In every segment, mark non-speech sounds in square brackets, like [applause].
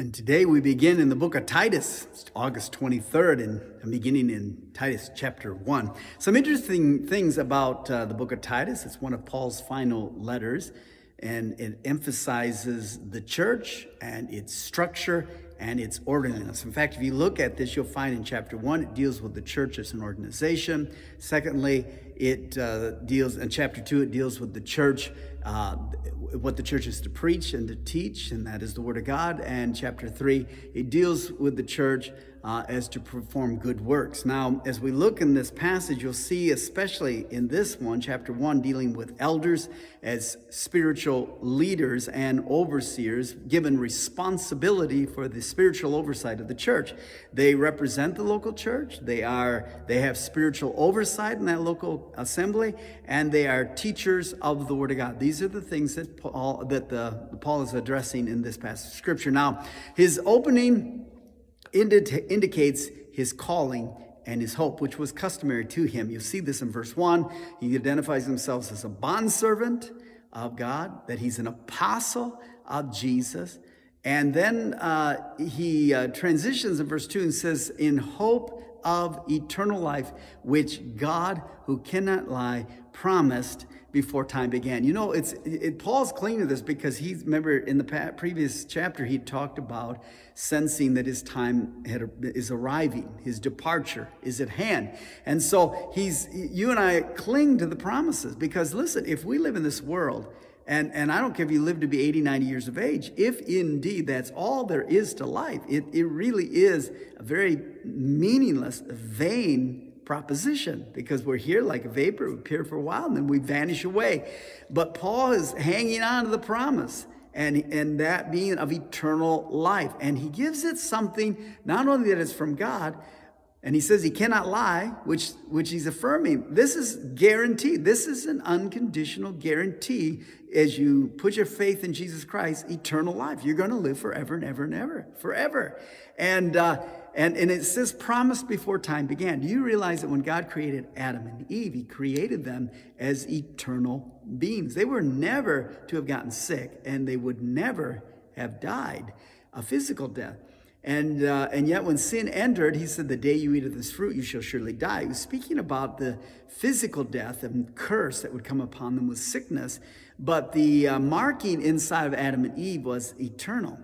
And today we begin in the book of Titus, August 23rd, and I'm beginning in Titus chapter 1. Some interesting things about uh, the book of Titus. It's one of Paul's final letters, and it emphasizes the church and its structure and its orderliness. In fact, if you look at this, you'll find in chapter 1, it deals with the church as an organization. Secondly, it uh, deals, in chapter 2, it deals with the church uh, what the church is to preach and to teach, and that is the Word of God. And chapter 3, it deals with the church uh, as to perform good works. Now, as we look in this passage, you'll see, especially in this one, chapter 1, dealing with elders as spiritual leaders and overseers given responsibility for the spiritual oversight of the church. They represent the local church, they, are, they have spiritual oversight in that local assembly, and they are teachers of the Word of God. These are the things that Paul, that the, Paul is addressing in this passage of Scripture. Now, his opening indi- indicates his calling and his hope, which was customary to him. You see this in verse 1. He identifies himself as a bondservant of God, that he's an apostle of Jesus. And then uh, he uh, transitions in verse 2 and says, In hope of eternal life, which God, who cannot lie, promised before time began. You know, it's it, Paul's clean to this because he's remember in the previous chapter he talked about sensing that his time had, is arriving, his departure is at hand, and so he's you and I cling to the promises because listen, if we live in this world. And, and I don't care if you live to be 80, 90 years of age, if indeed that's all there is to life, it, it really is a very meaningless, vain proposition because we're here like a vapor, we appear for a while and then we vanish away. But Paul is hanging on to the promise and, and that being of eternal life. And he gives it something, not only that it's from God, and he says he cannot lie, which, which he's affirming. This is guaranteed. This is an unconditional guarantee as you put your faith in Jesus Christ, eternal life. You're going to live forever and ever and ever, forever. And, uh, and, and it says promised before time began. Do you realize that when God created Adam and Eve, he created them as eternal beings? They were never to have gotten sick and they would never have died a physical death. And, uh, and yet, when sin entered, he said, The day you eat of this fruit, you shall surely die. He was speaking about the physical death and curse that would come upon them with sickness. But the uh, marking inside of Adam and Eve was eternal.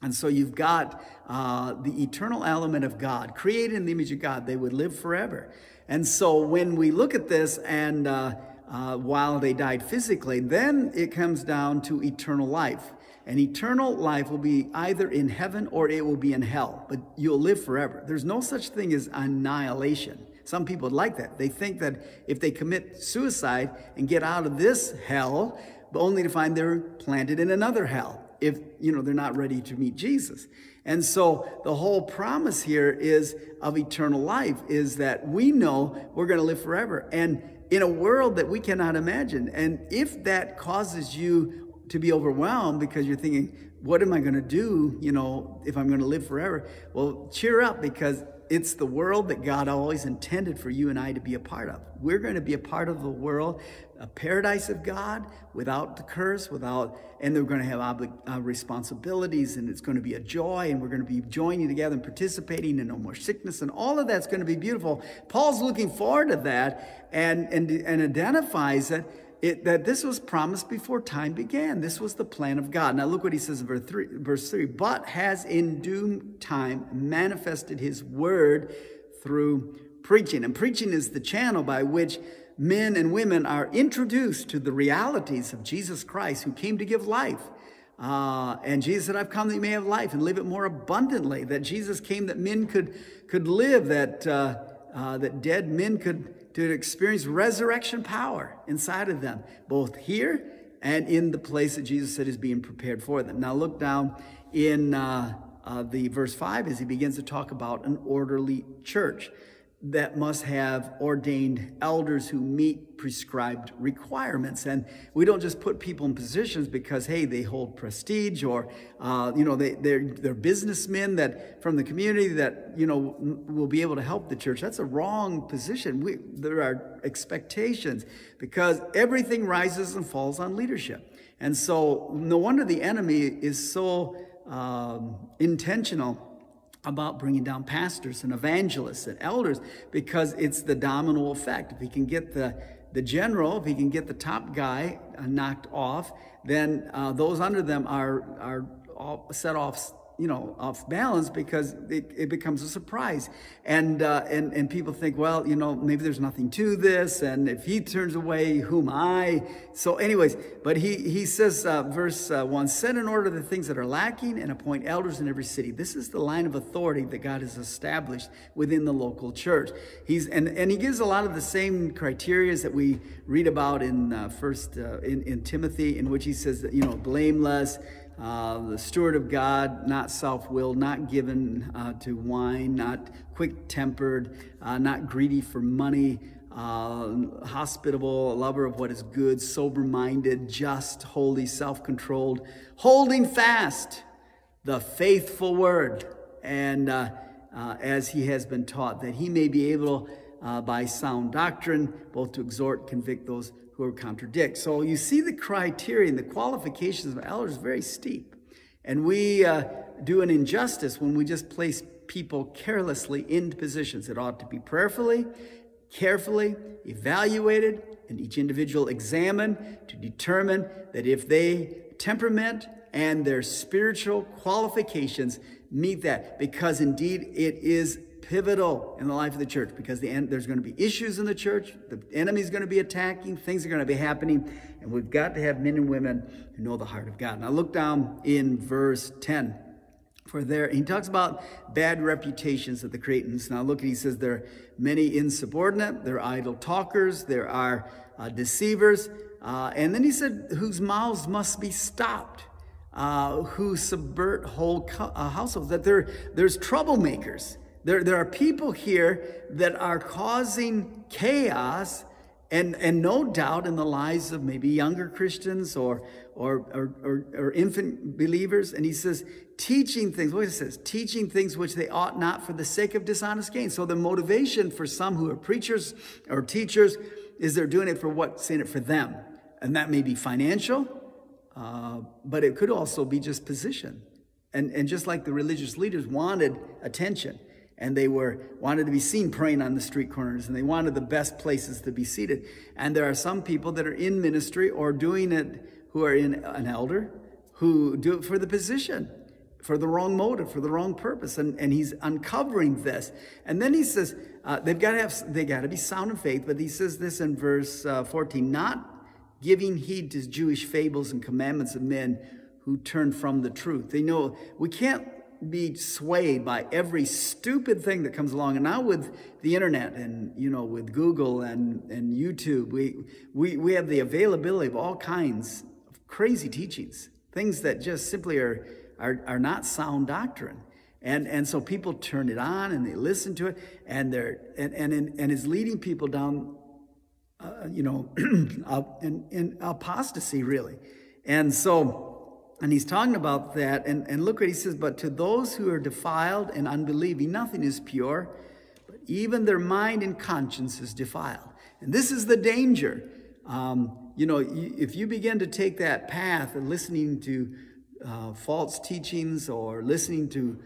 And so you've got uh, the eternal element of God, created in the image of God. They would live forever. And so when we look at this and uh, uh, while they died physically, then it comes down to eternal life. And eternal life will be either in heaven or it will be in hell, but you'll live forever. There's no such thing as annihilation. Some people like that. They think that if they commit suicide and get out of this hell, but only to find they're planted in another hell if you know they're not ready to meet Jesus. And so the whole promise here is of eternal life is that we know we're going to live forever and in a world that we cannot imagine. And if that causes you to be overwhelmed because you're thinking, what am I going to do, you know, if I'm going to live forever? Well, cheer up because it's the world that God always intended for you and I to be a part of. We're going to be a part of the world, a paradise of God without the curse, without, and they're going to have uh, responsibilities, and it's going to be a joy, and we're going to be joining together and participating, and no more sickness, and all of that's going to be beautiful. Paul's looking forward to that and, and, and identifies that it, that this was promised before time began. This was the plan of God. Now look what he says in verse 3, verse 3 but has in due time manifested his word through preaching. And preaching is the channel by which men and women are introduced to the realities of Jesus Christ who came to give life. Uh, and Jesus said, I've come that you may have life and live it more abundantly. That Jesus came that men could, could live, that, uh, uh, that dead men could to experience resurrection power inside of them, both here and in the place that Jesus said is being prepared for them. Now, look down in uh, uh, the verse 5 as he begins to talk about an orderly church that must have ordained elders who meet prescribed requirements. And we don't just put people in positions because, hey, they hold prestige or, uh, you know, they, they're, they're businessmen that from the community that, you know, will be able to help the church. That's a wrong position. We, there are expectations because everything rises and falls on leadership. And so no wonder the enemy is so um, intentional about bringing down pastors and evangelists and elders because it's the domino effect. If he can get the the general, if he can get the top guy uh, knocked off, then uh, those under them are are all set off you know off balance because it, it becomes a surprise. And uh, and and people think well you know maybe there's nothing to this and if he turns away whom i? So anyways but he he says uh, verse uh, 1 set in order the things that are lacking and appoint elders in every city. This is the line of authority that god has established within the local church. He's and and he gives a lot of the same criteria that we read about in uh, first uh, in, in timothy in which he says that you know blameless uh, the steward of God, not self willed, not given uh, to wine, not quick tempered, uh, not greedy for money, uh, hospitable, a lover of what is good, sober minded, just, holy, self controlled, holding fast the faithful word. And uh, uh, as he has been taught, that he may be able by sound doctrine both to exhort, convict those who are contradict. So you see the criteria and the qualifications of elders very steep. And we uh, do an injustice when we just place people carelessly into positions. It ought to be prayerfully, carefully evaluated, and each individual examined to determine that if they temperament and their spiritual qualifications meet that, because indeed it is pivotal in the life of the church because the end, there's going to be issues in the church. The enemy's going to be attacking. Things are going to be happening. And we've got to have men and women who know the heart of God. Now look down in verse 10. For there, he talks about bad reputations of the Cretans. Now look, he says there are many insubordinate, there are idle talkers, there are uh, deceivers. Uh, and then he said, whose mouths must be stopped. Uh, who subvert whole co- uh, households, that there, there's troublemakers. There, there are people here that are causing chaos and, and no doubt in the lives of maybe younger Christians or, or, or, or, or infant believers. And he says, teaching things, what it says, teaching things which they ought not for the sake of dishonest gain. So the motivation for some who are preachers or teachers is they're doing it for what's in it for them. And that may be financial, uh, but it could also be just position. And, and just like the religious leaders wanted attention, and they were wanted to be seen praying on the street corners and they wanted the best places to be seated. And there are some people that are in ministry or doing it who are in an elder who do it for the position for the wrong motive for the wrong purpose. And, and he's uncovering this. And then he says uh, they've got to have they got to be sound in faith but he says this in verse uh, 14 not giving heed to jewish fables and commandments of men who turn from the truth. They know we can't be swayed by every stupid thing that comes along. And now with the internet and, you know, with Google and, and YouTube, we, we, we have the availability of all kinds of crazy teachings, things that just simply are, are, are not sound doctrine. And, and so people turn it on and they listen to it and they're, and, and, and it's leading people down, uh, you know, [clears throat] in, in apostasy really. And so, and he's talking about that. And, and look what he says, but to those who are defiled and unbelieving, nothing is pure, but even their mind and conscience is defiled. And this is the danger. Um, you know, if you begin to take that path and listening to uh, false teachings or listening to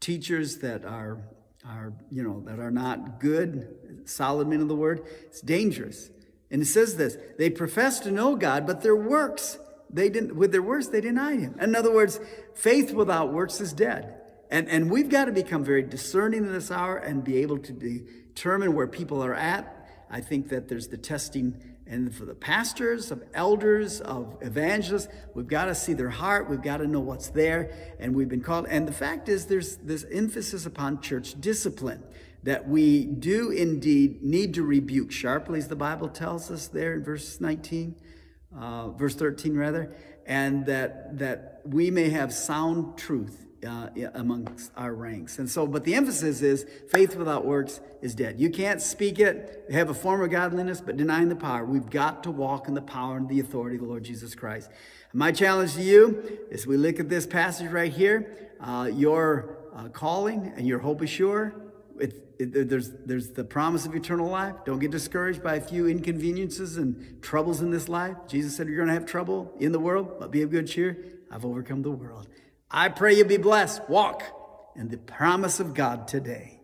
teachers that are, are, you know, that are not good, solid men of the word, it's dangerous. And it says this they profess to know God, but their works they didn't, with their works, they denied him. In other words, faith without works is dead. And, and we've got to become very discerning in this hour and be able to determine where people are at. I think that there's the testing and for the pastors, of elders, of evangelists, we've got to see their heart. We've got to know what's there. And we've been called. And the fact is, there's this emphasis upon church discipline that we do indeed need to rebuke sharply, as the Bible tells us there in verse 19 uh, verse 13 rather, and that, that we may have sound truth uh, amongst our ranks. And so, but the emphasis is faith without works is dead. You can't speak it, have a form of godliness, but denying the power. We've got to walk in the power and the authority of the Lord Jesus Christ. My challenge to you is we look at this passage right here, uh, your uh, calling and your hope is sure. It, it, there's, there's the promise of eternal life. Don't get discouraged by a few inconveniences and troubles in this life. Jesus said, You're going to have trouble in the world, but be of good cheer. I've overcome the world. I pray you be blessed. Walk in the promise of God today.